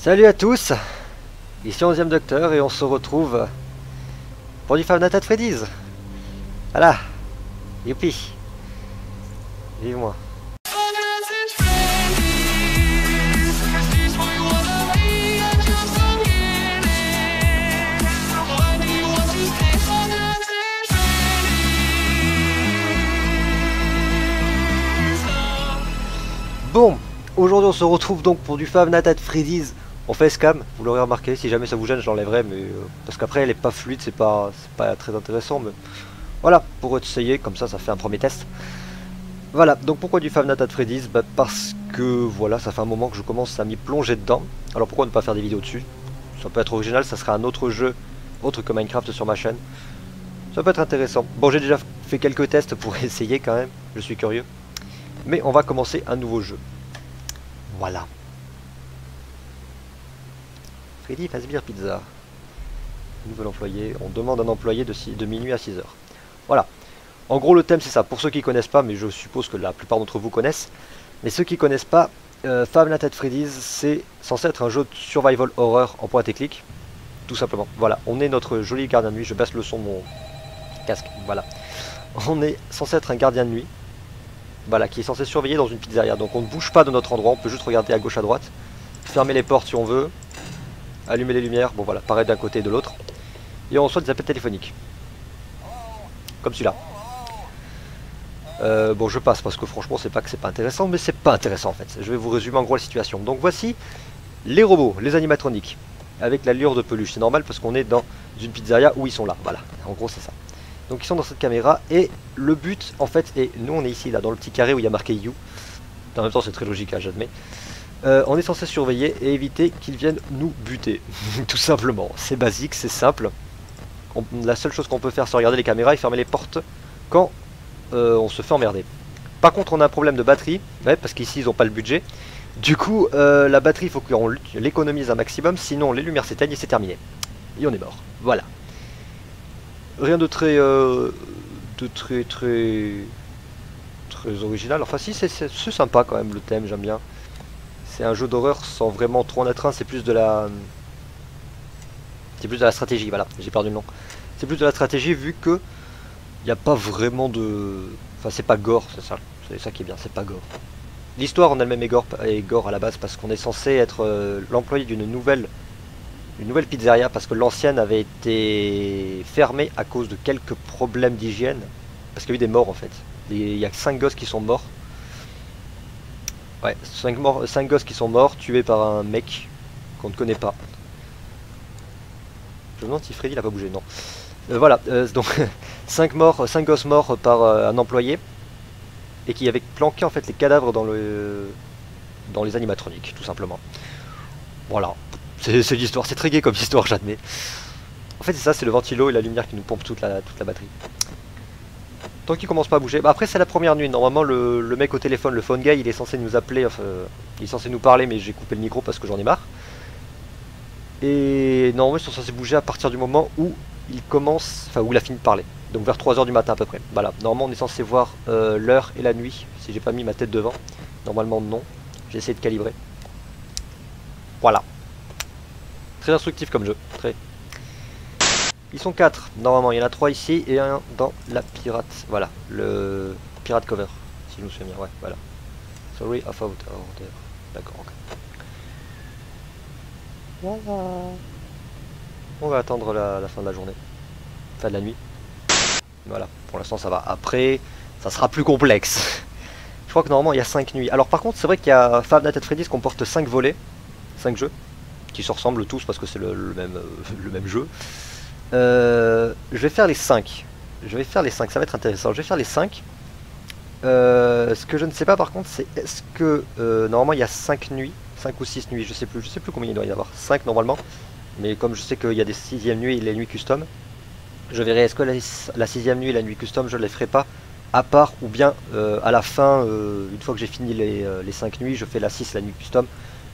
Salut à tous. Ici 11ème Docteur et on se retrouve pour du Five Nights at Freddy's. Voilà. Youpi. Vive-moi. Bon, aujourd'hui on se retrouve donc pour du Five Nights Freddy's on fait scam, vous l'aurez remarqué, si jamais ça vous gêne je l'enlèverai mais euh, parce qu'après elle est pas fluide, c'est pas pas très intéressant mais voilà, pour essayer, comme ça ça fait un premier test. Voilà, donc pourquoi du Five Nights at Freddy's? Bah, Parce que voilà, ça fait un moment que je commence à m'y plonger dedans. Alors pourquoi ne pas faire des vidéos dessus? Ça peut être original, ça serait un autre jeu, autre que Minecraft sur ma chaîne. Ça peut être intéressant. Bon, j'ai déjà fait quelques tests pour essayer quand même, je suis curieux. Mais on va commencer un nouveau jeu. Voilà. Freddy Fazbear Pizza. Nouvel employé. On demande un employé de, de minuit à 6h. Voilà. En gros, le thème, c'est ça. Pour ceux qui connaissent pas, mais je suppose que la plupart d'entre vous connaissent. Mais ceux qui connaissent pas, euh, Five Nights at Freddy's, c'est censé être un jeu de survival horror en point et clic. Tout simplement. Voilà. On est notre joli gardien de nuit. Je baisse le son de mon casque. Voilà. On est censé être un gardien de nuit. Voilà, qui est censé surveiller dans une pizzeria. Donc on ne bouge pas de notre endroit. On peut juste regarder à gauche, à droite. Fermer les portes si on veut allumer les lumières, bon voilà, pareil d'un côté et de l'autre. Et on reçoit des appels téléphoniques. Comme celui-là. Euh, bon, je passe parce que franchement, c'est pas que c'est pas intéressant, mais c'est pas intéressant en fait. Je vais vous résumer en gros la situation. Donc voici les robots, les animatroniques, avec l'allure de peluche. C'est normal parce qu'on est dans une pizzeria où ils sont là. Voilà, en gros, c'est ça. Donc ils sont dans cette caméra et le but en fait est, nous on est ici là dans le petit carré où il y a marqué You. En même temps, c'est très logique, hein, j'admets. Euh, on est censé surveiller et éviter qu'ils viennent nous buter. Tout simplement. C'est basique, c'est simple. la seule chose qu'on peut faire, c'est regarder les caméras et fermer les portes quand euh, on se fait emmerder. Par contre, on a un problème de batterie, parce qu'ici, ils n'ont pas le budget. Du coup, euh, la batterie, il faut qu'on l'économise un maximum, sinon les lumières s'éteignent et c'est terminé. Et on est mort. Voilà. Rien de très... de très, très... Très original. Enfin, si, c'est sympa quand même, le thème, j'aime bien. C'est un jeu d'horreur sans vraiment trop en être un, c'est plus de la... C'est plus de la stratégie, voilà, j'ai perdu le nom. C'est plus de la stratégie vu que il n'y a pas vraiment de... Enfin c'est pas gore, c'est ça, c'est ça qui est bien, c'est pas gore. L'histoire en elle-même est gore, gore à la base parce qu'on est censé être euh, l'employé d'une nouvelle nouvelle pizzeria parce que l'ancienne avait été fermée à cause de quelques problèmes d'hygiène. Parce qu'il y a eu des morts en fait. Il y a 5 gosses qui sont morts Ouais, 5, morts, gosses qui sont morts, tués par un mec qu'on ne connaît pas. Je me demande si Freddy n'a pas bougé, non. Euh, voilà, euh, donc 5 morts, 5 gosses morts par euh, un employé et qui avait planqué en fait les cadavres dans le dans les animatroniques, tout simplement. Voilà, c'est l'histoire, c'est très gai comme histoire, j'admets. En fait, c'est ça, c'est le ventilo et la lumière qui nous pompe toute la, toute la batterie. Tant qu'il commence pas à bouger. Bah après c'est la première nuit. Normalement le, mec au téléphone, le phone guy, il est censé nous appeler, enfin, il est censé nous parler, mais j'ai coupé le micro parce que j'en ai marre. Et normalement ils sont censés bouger à partir du moment où il commence, enfin où il a fini de parler. Donc vers 3h du matin à peu près. Voilà. Normalement on est censé voir euh, l'heure et la nuit. Si j'ai pas mis ma tête devant. Normalement non. J'ai essayé de calibrer. Voilà. Très instructif comme jeu. Très. Ils sont 4, normalement, il y en a 3 ici et un dans la pirate. Voilà, le pirate cover, si je me souviens bien, ouais, voilà. Sorry of order. D'accord, ok. Voilà. On va attendre la, fin de la journée. Fin de la nuit. Voilà, pour l'instant ça va. Après, ça sera plus complexe. Je crois que normalement il y a 5 nuits. Alors par contre, c'est vrai qu'il y a Five Nights at Freddy's comporte 5 volets, 5 jeux, qui se ressemblent tous parce que c'est le, même, euh, le même jeu. Euh, je vais faire les 5. Je vais faire les 5, ça va être intéressant. Je vais faire les 5. Euh, ce que je ne sais pas par contre, c'est est-ce que euh, normalement il y a 5 nuits, 5 ou 6 nuits, je sais plus, je sais plus combien il doit y avoir. 5 normalement, mais comme je sais qu'il y a des 6 nuits et les nuits custom, je verrai est-ce que la, 6 nuit et la nuit custom je ne les ferai pas à part ou bien à la fin, une fois que j'ai fini les, les 5 nuits, je fais la 6 la nuit custom.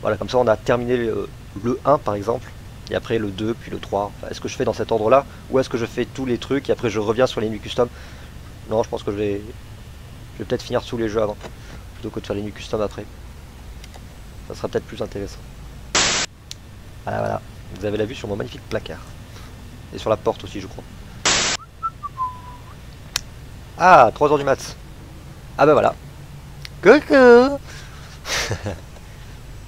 Voilà, comme ça on a terminé le 1 par exemple et après le 2, puis le 3. est-ce que je fais dans cet ordre-là Ou est-ce que je fais tous les trucs et après je reviens sur les nuits custom? Non, je pense que je vais, je vais peut-être finir tous les jeux avant, plutôt que de faire les nuits custom après. Ça sera peut-être plus intéressant. Voilà, voilà. Vous avez la vue sur mon magnifique placard. Et sur la porte aussi, je crois. Ah, 3h du mat. Ah bah voilà. Coucou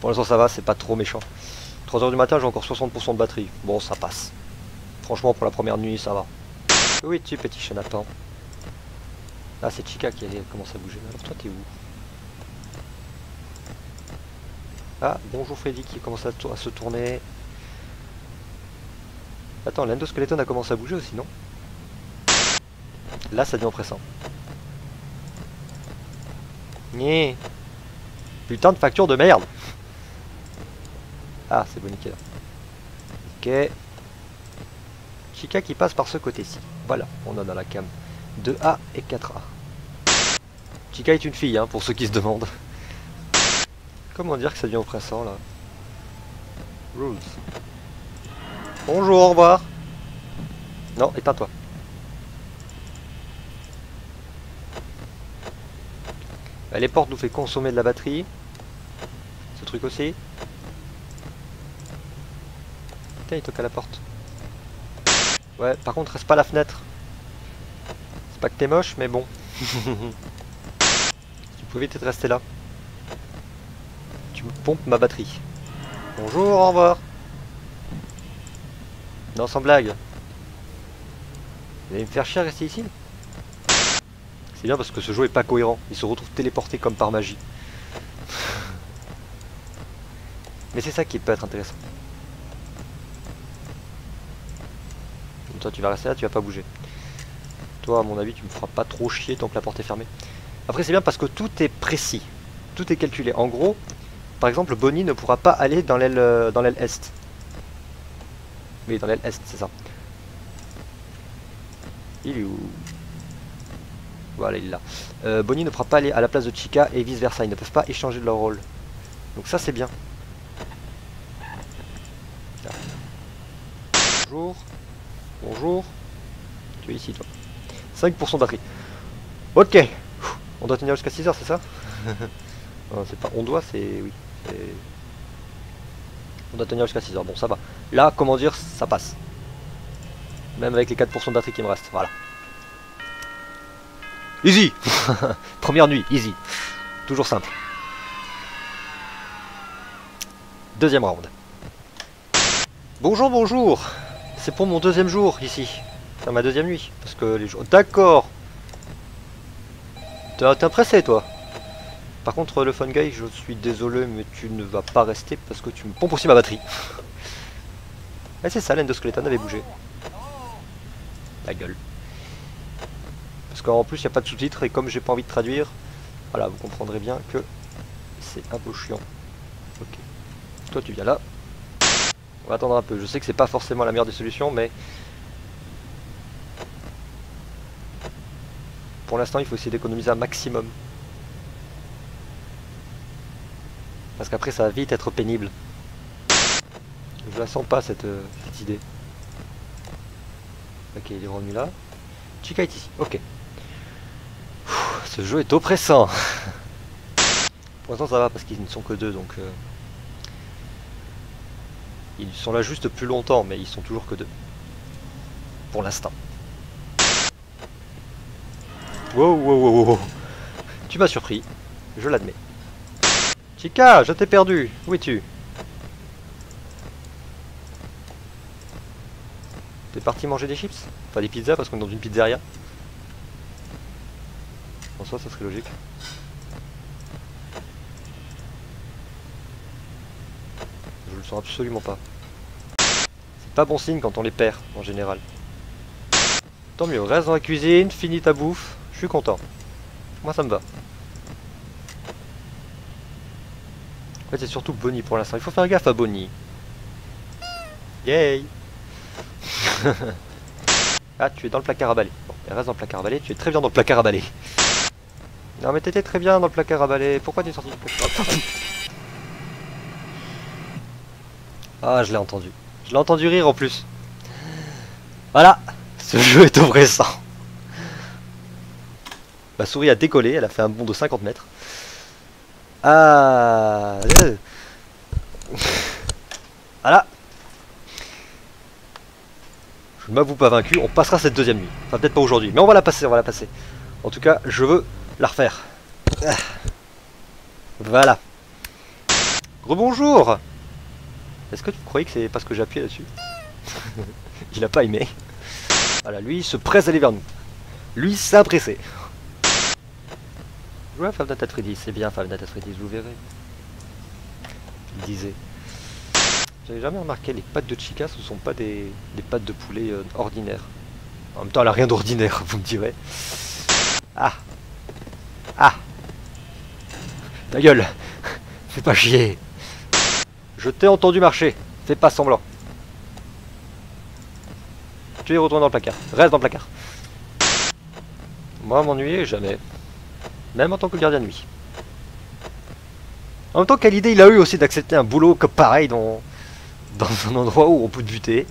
Pour l'instant ça va, c'est pas trop méchant. 3h du matin, j'ai encore 60% de batterie. Bon, ça passe. Franchement, pour la première nuit, ça va. Oui, tu petit chenapan. Ah, c'est Chica qui commence à bouger. Alors toi, t'es où? Ah, bonjour Freddy qui commence à, se tourner. Attends, l'endoskeleton a commencé à bouger aussi, non? Là, ça devient oppressant. Nyeh. Putain de facture de merde Ah, c'est bon, nickel. Ok. Chica qui passe par ce côté-ci. Voilà, on a dans la cam 2A et 4A. Chica est une fille, hein, pour ceux qui se demandent. Comment dire que ça devient oppressant, là? Rules. Bonjour, au revoir. Non, éteins-toi. Bah, les portes nous fait consommer de la batterie. Ce truc aussi. Tiens, il toque à la porte. Ouais, par contre, reste pas à la fenêtre. C'est pas que t'es moche, mais bon. tu pouvais peut-être rester là. Tu me pompes ma batterie. Bonjour, au revoir. Non, sans blague. Vous allez me faire chier à rester ici? C'est bien parce que ce jeu est pas cohérent. Il se retrouve téléporté comme par magie. Mais c'est ça qui peut être intéressant. Toi tu vas rester là, tu vas pas bouger. Toi à mon avis tu me feras pas trop chier tant que la porte est fermée. Après c'est bien parce que tout est précis. Tout est calculé. En gros, par exemple Bonnie ne pourra pas aller dans l'aile euh, est. Oui dans l'aile est c'est ça. Il est où? Voilà, il est là. Euh, Bonnie ne pourra pas aller à la place de Chica et vice versa. Ils ne peuvent pas échanger de leur rôle. Donc ça, c'est bien. Bonjour. Bonjour. Tu es ici, toi. 5% de batterie. Ok. On doit tenir jusqu'à 6h, c'est ça? C'est pas on doit, c'est... Oui. On doit tenir jusqu'à 6h. Bon, ça va. Là, comment dire, ça passe. Même avec les 4% de batterie qui me restent. Voilà. Easy Première nuit, easy. Toujours simple. Deuxième round. Bonjour, bonjour C'est pour mon deuxième jour ici. Enfin, ma deuxième nuit. Parce que les jours... D'accord T'es pressé, toi Par contre, le fun guy, je suis désolé, mais tu ne vas pas rester parce que tu me pompes aussi ma batterie. Et c'est ça, l'endoskeleton avait bougé. La gueule. Parce qu'en plus il n'y a pas de sous-titres et comme j'ai pas envie de traduire, voilà vous comprendrez bien que c'est un peu chiant. Ok. Toi tu viens là. On va attendre un peu. Je sais que c'est pas forcément la meilleure des solutions mais pour l'instant il faut essayer d'économiser un maximum. Parce qu'après ça va vite être pénible. Je la sens pas cette, euh, cette idée. Ok, il est revenu là. Chica est ici, ok ce jeu est oppressant. Pour l'instant ça va parce qu'ils ne sont que deux donc... Euh, ils sont là juste plus longtemps mais ils sont toujours que deux. Pour l'instant. Wow, wow, wow, wow. Tu m'as surpris, je l'admets. Chica, je t'ai perdu. Où es-tu? T'es parti manger des chips? Enfin des pizzas parce qu'on est dans une pizzeria. En soi, ça serait logique. Je le sens absolument pas. Pas bon signe quand on les perd, en général. Tant mieux, reste dans la cuisine, finis ta bouffe, je suis content. Moi ça me va. En fait c'est surtout Bonnie pour l'instant, il faut faire gaffe à Bonnie. Yay Ah tu es dans le placard à balai. Bon, reste dans le placard à balai, tu es très bien dans le placard à balai. Non mais t'étais très bien dans le placard à balai. Pourquoi t'es sorti du placard Ah, je l'ai entendu. Je entendu rire en plus. Voilà, ce jeu est oppressant. Ma souris a décollé, elle a fait un bond de 50 mètres. Ah. Euh. Voilà Je ne m'avoue pas vaincu, on passera cette deuxième nuit. Enfin peut-être pas aujourd'hui, mais on va la passer, on va la passer. En tout cas, je veux la refaire. Ah. Voilà. Rebonjour est-ce que tu croyais que c'est parce que j'ai appuyé là-dessus Il a pas aimé. Voilà, lui il se presse d'aller vers nous. Lui Five Nights at Freddy's, c'est bien Five Nights at Freddy's, vous verrez. Il disait. J'avais jamais remarqué, les pattes de Chica, ce sont pas des, des pattes de poulet euh, ordinaires. En même temps, elle a rien d'ordinaire, vous me direz. Ah Ah Ta gueule Fais pas chier Je t'ai entendu marcher, fais pas semblant. Tu es retourné dans le placard, reste dans le placard. Moi, m'ennuyer, jamais. Même en tant que gardien de nuit. En même temps, quelle idée il a eu aussi d'accepter un boulot comme pareil dans, dans un endroit où on peut te buter.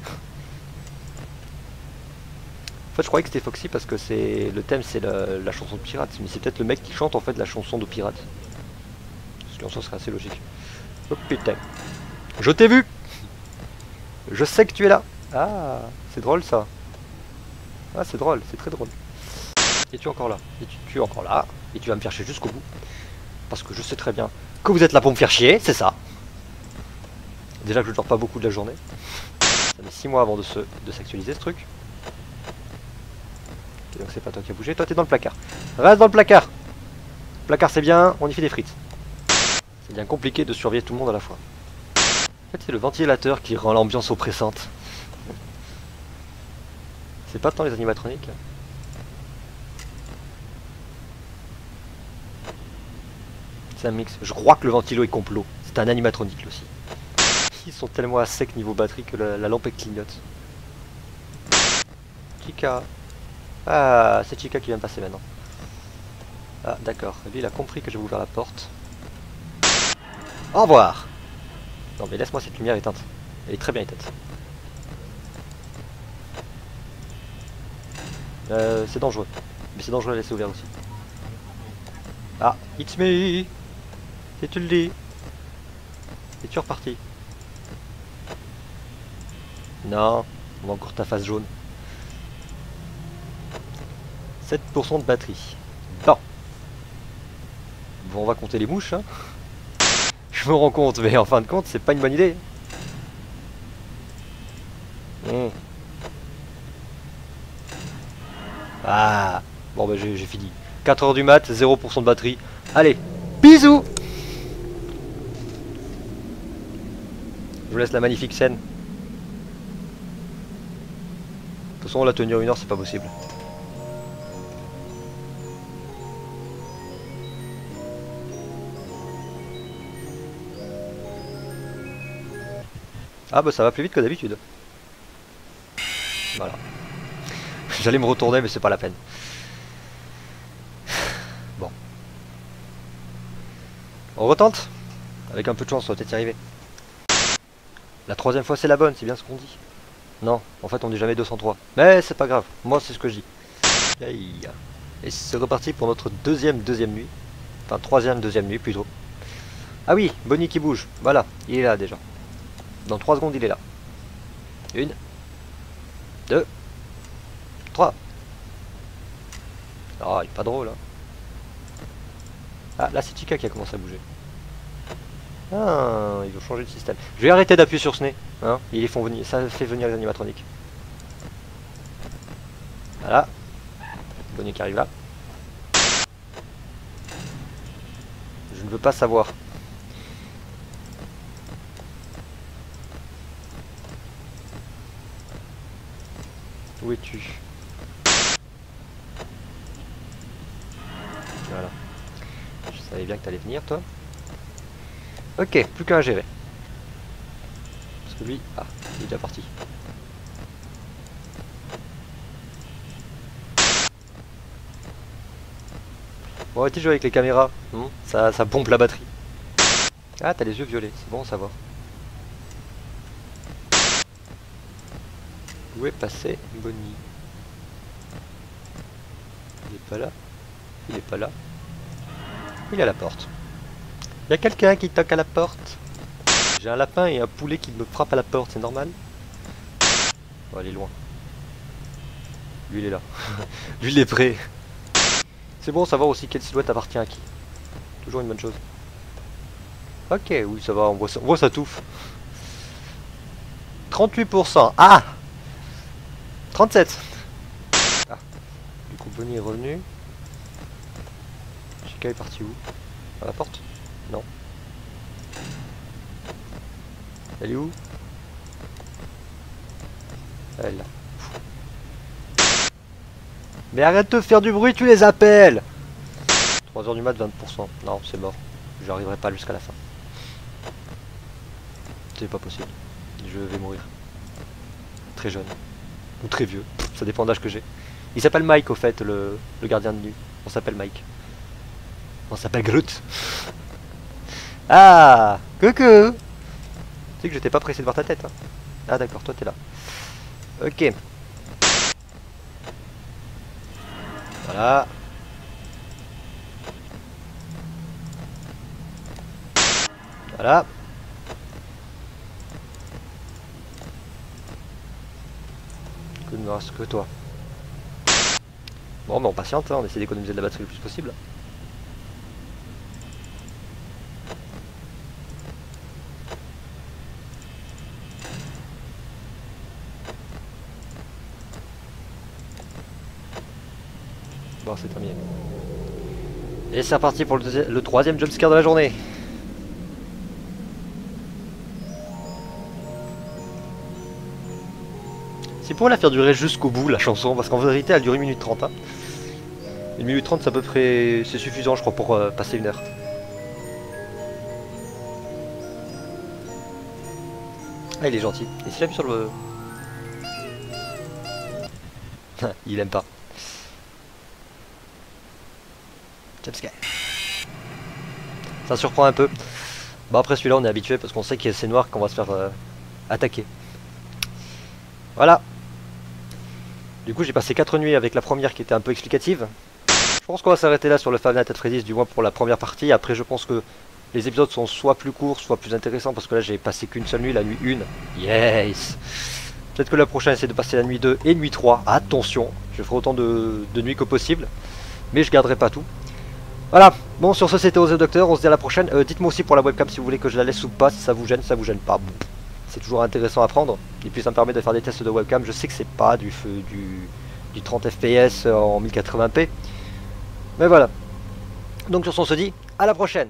En fait, je croyais que c'était Foxy parce que c'est le thème, c'est la, chanson de pirate. Mais c'est peut-être le mec qui chante en fait la chanson de pirate. Ce qui en soi serait assez logique. Oh putain. Je t'ai vu Je sais que tu es là Ah, c'est drôle ça. Ah, c'est drôle, c'est très drôle. Et tu es encore là? Et tu, es encore là? Et tu vas me faire chier jusqu'au bout. Parce que je sais très bien que vous êtes là pour me faire chier, c'est ça. Déjà que je dors pas beaucoup de la journée. Ça met 6 mois avant de s'actualiser ce truc. donc c'est pas toi qui as bougé. Toi t'es dans le placard. Reste dans le placard Placard c'est bien, on y fait des frites. C'est bien compliqué de surveiller tout le monde à la fois. En fait c'est le ventilateur qui rend l'ambiance oppressante. C'est pas tant les animatroniques. C'est un mix. Je crois que le ventilo est complot. C'est un animatronique aussi. Ils sont tellement à sec niveau batterie que la, lampe clignote. Chica. Ah, c'est Chica qui vient de passer maintenant. Ah, d'accord. Lui, il a compris que je vais ouvrir la porte. Au revoir Non, mais laisse-moi cette lumière éteinte. Elle est très bien éteinte. Euh, c'est dangereux. Mais c'est dangereux de laisser ouvert aussi. Ah, it's me et tu le dis. Et tu es reparti. Non, on va encore ta face jaune. 7% de batterie. Bon. Bon, on va compter les mouches. Hein. Je me rends compte, mais en fin de compte, c'est pas une bonne idée. Hmm. Ah Bon bah j'ai fini. 4h du mat, 0% de batterie. Allez, bisous Je vous laisse la magnifique scène. De toute façon, la tenir une heure, c'est pas possible. Ah bah ça va plus vite que d'habitude. Voilà. J'allais me retourner mais c'est pas la peine. Bon. On retente? Avec un peu de chance, on va peut-être y arriver. La troisième fois c'est la bonne, c'est bien ce qu'on dit. Non, en fait on dit jamais 203. Mais c'est pas grave, moi c'est ce que je dis. Et c'est reparti pour notre deuxième deuxième nuit. Enfin troisième deuxième nuit plutôt. Ah oui, Bonnie qui bouge. Voilà, il est là déjà. Dans 3 secondes il est là. Une. Deux. Trois. Ah, il est pas drôle. Hein. Ah, là c'est Chica qui a commencé à bouger. Ah, ils ont changé de système. Je vais arrêter d'appuyer sur ce nez. Hein, ils font venir, ça fait venir les animatroniques. Voilà. Bonnie qui arrive là. Je ne veux pas savoir. Es-tu? Voilà. Je savais bien que t'allais venir toi. Ok, plus qu'à gérer. Parce que lui, ah, il est déjà parti. Bon, arrêtez de jouer avec les caméras, hmm, ça, ça pompe la batterie. Ah, t'as les yeux violets, c'est bon à savoir. Où est passé Bonnie? Il est pas là Il est pas là Il est à la porte. Y a quelqu'un qui toque à la porte? J'ai un lapin et un poulet qui me frappe à la porte, c'est normal? Va aller loin. Lui il est là. Lui il est prêt. C'est bon savoir aussi quelle silhouette appartient à qui? Toujours une bonne chose. Ok, oui ça va, on voit ça, on voit ça touffe. 38%. Ah 37. Ah. Du coup Bonnie est revenu. Chica est parti où? À la porte? Non. Elle est où? Elle est là. Mais arrête de faire du bruit, tu les appelles 3h du mat, 20%. Non, c'est mort. J'arriverai pas jusqu'à la fin. C'est pas possible. Je vais mourir. Très jeune. Ou très vieux. Ça dépend d'âge que j'ai. Il s'appelle Mike au fait, le, le gardien de nuit. On s'appelle Mike. On s'appelle Groot. Ah Coucou Tu sais que j'étais pas pressé de voir ta tête. Hein. Ah d'accord, toi t'es là. Ok. Voilà. Voilà. Que ne me que toi. Bon, mais on patiente, hein, on essaie d'économiser de la batterie le plus possible. Bon, c'est terminé. Et c'est reparti pour le, le troisième jumpscare de la journée. C'est pour la faire durer jusqu'au bout la chanson, parce qu'en vérité elle dure 1 minute 30. Hein. 1 minute 30 c'est à peu près... c'est suffisant je crois pour euh, passer une heure. Ah il est gentil. Et s'il appuie sur le... il aime pas. Jumpscare. Ça surprend un peu. Bon après celui-là on est habitué parce qu'on sait qu'il est assez noir qu'on va se faire euh, attaquer. Voilà. Du coup j'ai passé 4 nuits avec la première qui était un peu explicative. Je pense qu'on va s'arrêter là sur le Five Nights at Freddy's du moins pour la première partie. Après je pense que les épisodes sont soit plus courts, soit plus intéressants parce que là j'ai passé qu'une seule nuit, la nuit 1. Yes Peut-être que la prochaine c'est de passer la nuit 2 et nuit 3. Attention, je ferai autant de, nuits que possible. Mais je garderai pas tout. Voilà, bon sur ce c'était Osé Docteur, on se dit à la prochaine. Euh, dites-moi aussi pour la webcam si vous voulez que je la laisse ou pas, si ça vous gêne, ça vous gêne pas. C'est toujours intéressant à prendre. Et puis ça me permet de faire des tests de webcam. Je sais que c'est pas du, feu, du, du 30 fps en 1080p. Mais voilà. Donc sur ce on se dit à la prochaine